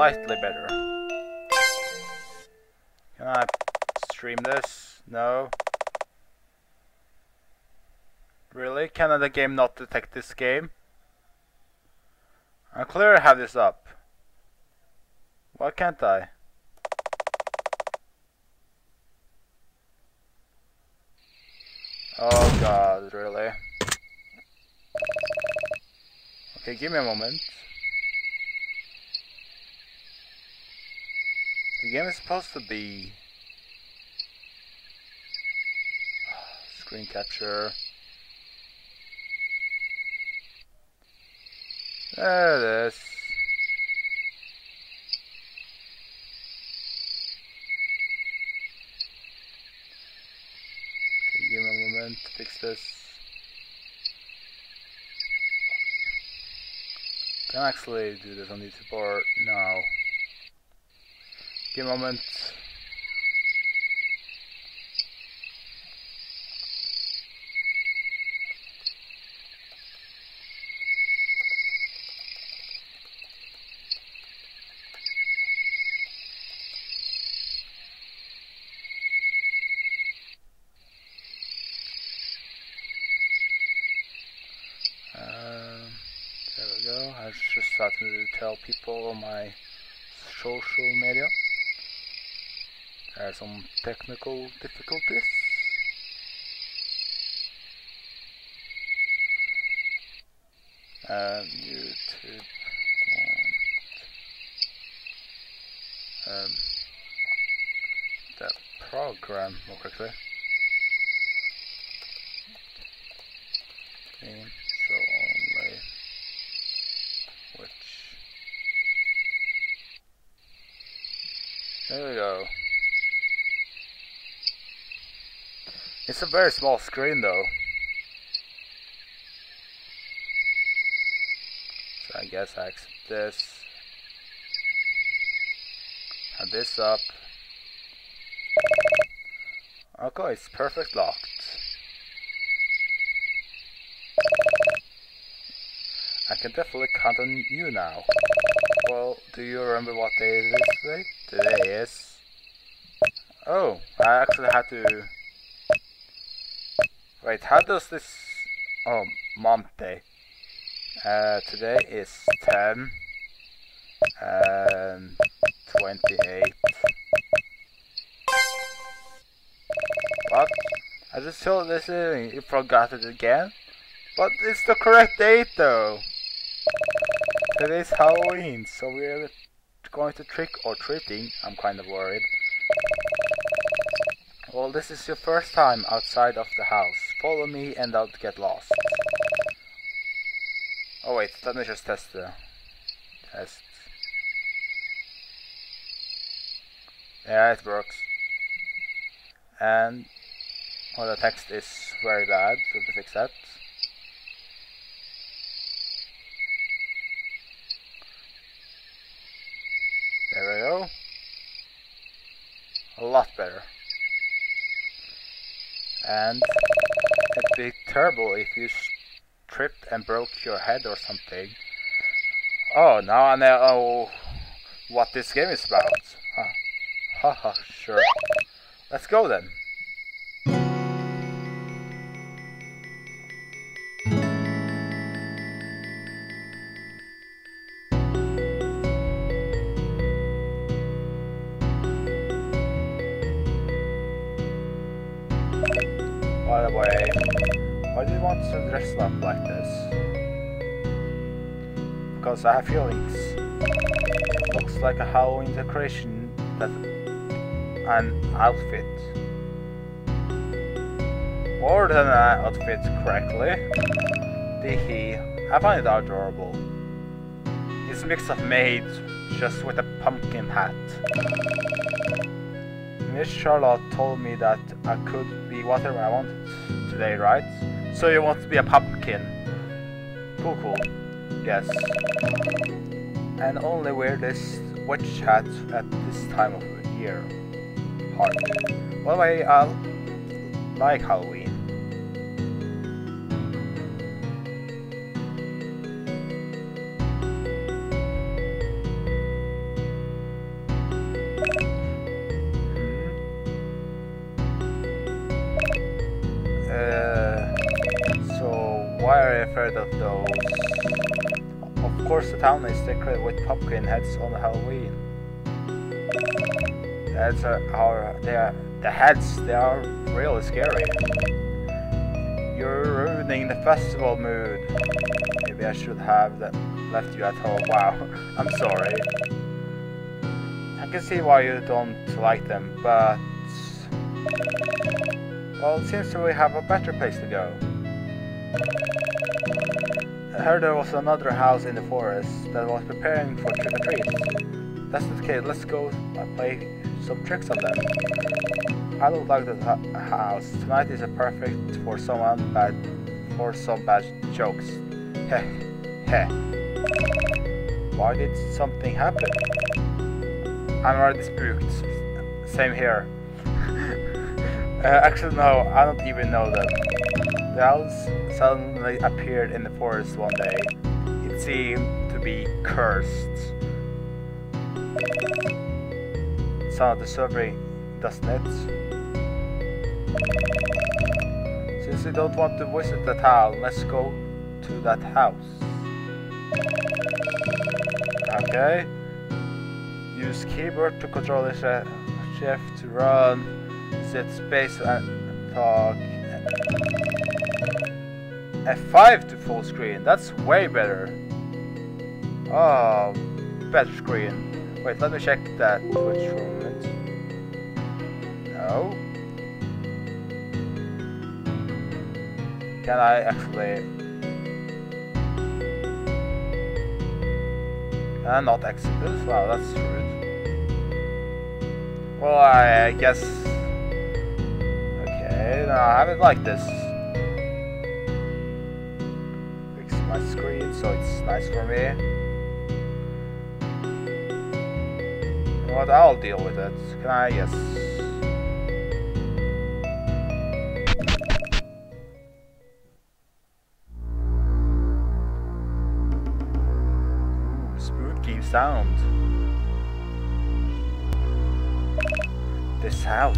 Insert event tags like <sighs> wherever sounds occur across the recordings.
slightly better. Can I stream this? No. Really? Can the game not detect this game? I clearly have this up. Why can't I? Oh god, really? Okay, give me a moment. The game is supposed to be screen capture. There it is. Okay, give me a moment to fix this. Can I actually do this on YouTube or no? A moment. Um, there we go. I was just starting to tell people on my social media. Are some technical difficulties. YouTube um, the program more quickly. So only which there we go. It's a very small screen though. So I guess I accept this. Have this up. Okay, it's perfect locked. I can definitely count on you now. Well, do you remember what day it is today? Today is... Oh, I actually had to... Wait, how does this... Oh, month day. Uh, today is 10 and 28. What? I just told this and you forgot it again? But it's the correct date though. Today's Halloween, so we're going to trick or treating. I'm kind of worried. Well, this is your first time outside of the house. Follow me and don't get lost. Oh wait, let me just test the test. Yeah, it works. And well, the text is very bad, so to fix that. There we go. A lot better. And it'd be terrible if you tripped and broke your head or something. Oh, now I know oh, what this game is about. Huh. Haha, <laughs> sure. Let's go then. By the way, why do you want to dress up like this? Because I have feelings. It Looks like a Halloween decoration that an outfit. More than an outfit correctly. Teehee, I find it adorable. It's a mix of maid just with a pumpkin hat. Miss Charlotte told me that I could be whatever I wanted today, right? So you want to be a pumpkin? Cool, cool. Yes. And only wear this witch hat at this time of the year. Hardly. Well, I uh, like Halloween. Afraid of those. Of course the town is decorated with pumpkin heads on Halloween. They are the heads they are really scary. You're ruining the festival mood. Maybe I should have left you at home. Wow, <laughs> I'm sorry. I can see why you don't like them, but well, it seems we have a better place to go. I heard there was another house in the forest that was preparing for trick-or-treat. That's the case, let's go and play some tricks on them. I don't like that house. Tonight is a perfect for someone bad for some bad jokes. Heh heh. Why did something happen? I'm already spooked. Same here. <laughs> uh, actually no, I don't even know them. The owls suddenly appeared in the forest one day. It seemed to be cursed. Sounded disturbing, doesn't it? Since you don't want to visit the town, let's go to that house. Okay. Use keyboard to control the shift to run, set space and talk. F5 to full screen. That's way better. Oh, better screen. Wait, let me check that Twitch room. No. Can I actually... Can I not exit this? Wow, that's rude. Well, I guess... Okay, no, I haven't like this. So it's nice for me. What, I'll deal with it. Can I? Yes. Ooh, spooky sound. This house.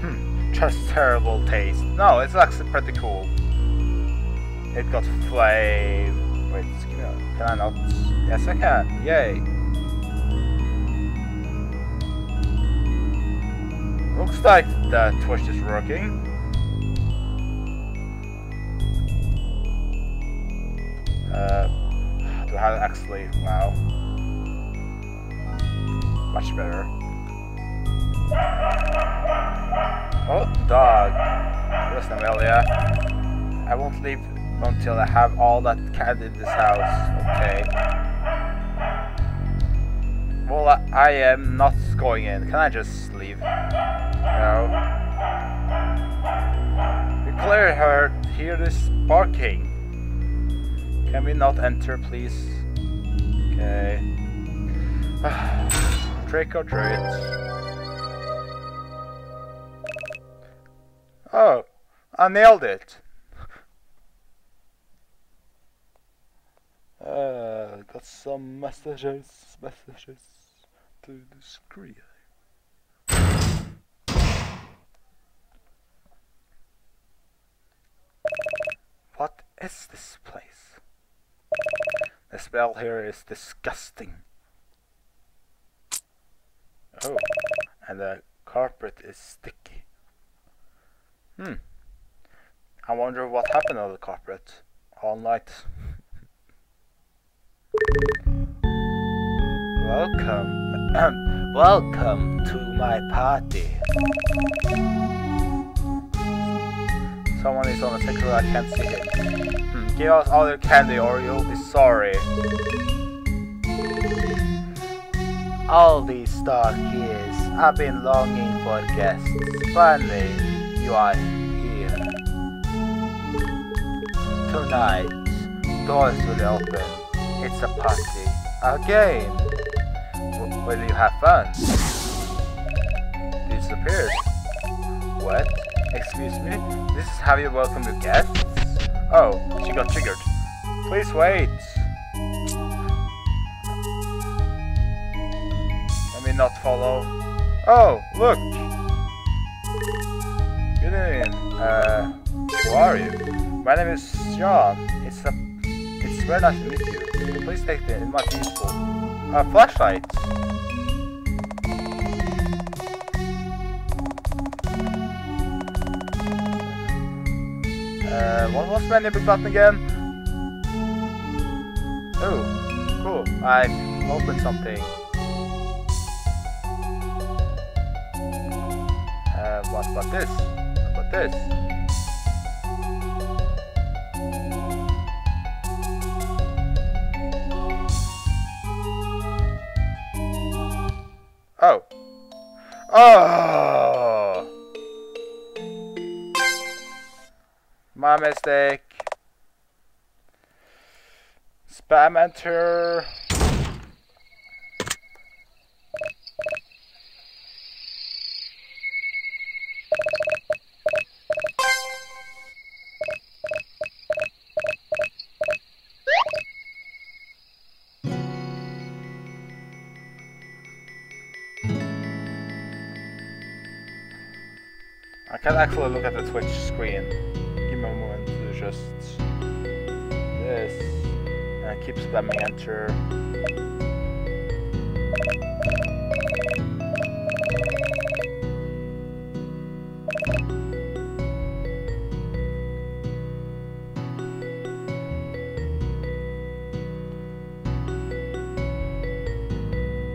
Hmm, just terrible taste. No, it's actually pretty cool. It got flame. Wait, can I not? Yes, I can. Yay. Looks like the twist is working. Uh, do I have actually? Wow. Much better. Oh, dog. Listen, Amelia. I won't leave until I have all that cat in this house. Okay. Well, I, I am not going in. Can I just leave? No. Clearly heard hear this barking. Can we not enter, please? Okay. <sighs> Trick or treat. Oh, I nailed it. Uh, got some messages, messages to the screen. What is this place? The smell here is disgusting. Oh, and the carpet is sticky. Hmm. I wonder what happened on the carpet all night. Welcome, <clears throat> welcome to my party. Someone is on the second row, I can't see him. Hmm, give us all your candy or you'll be sorry. All these dark years, I've been longing for guests. Finally, you are here. Tonight, doors will open. It's a party. Again. W will you have fun? Disappeared. What? Excuse me? This is how you welcome your guests? Oh, she got triggered. Please wait. Let me not follow. Oh, look! Good evening. Uh, who are you? My name is John. It's a, it's very nice to meet you. Please take the, it might be useful. A flashlight. Uh, what was my neighbor button again? Oh, cool. I opened something. Uh, what about this? What about this? Oh! My mistake. Spam enter. I can't actually look at the Twitch screen. Give me a moment to just this and keep spamming enter.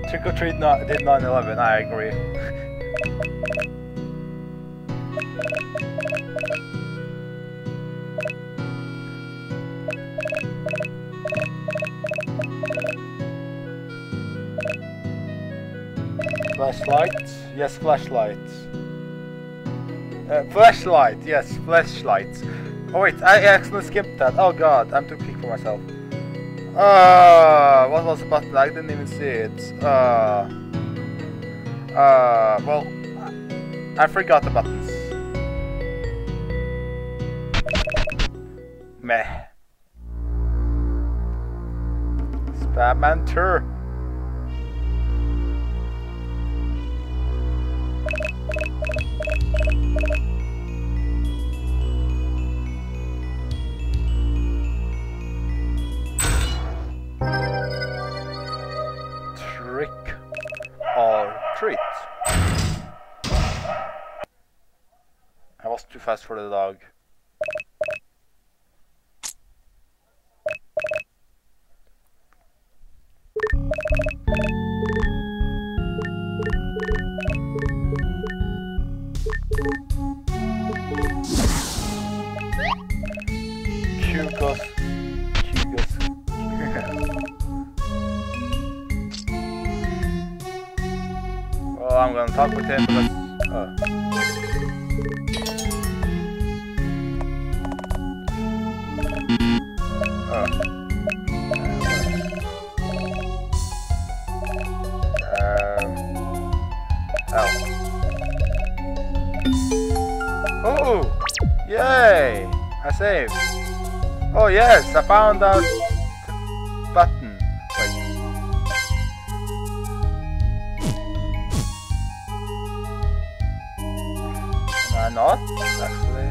Trick or treat not, did 9-11, I agree. <laughs> Flashlight? Yes, flashlight. Uh, flashlight, yes, flashlight. Oh wait, I accidentally skipped that. Oh god, I'm too quick for myself. Uh, what was the button? I didn't even see it. Uh, uh, well, I forgot the buttons. Meh. Spam. Trick fast for the dog. Oh yay! I saved. Oh yes, I found out button. Wait. Uh, not, actually.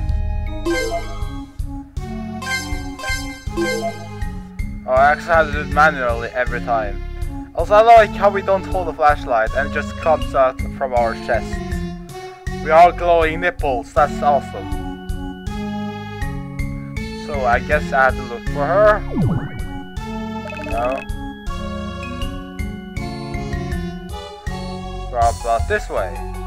Oh, I actually have to do it manually every time. Also, I like how we don't hold the flashlight and it just comes out from our chest. We are glowing nipples, that's awesome. So I guess I have to look for her. No. About this way.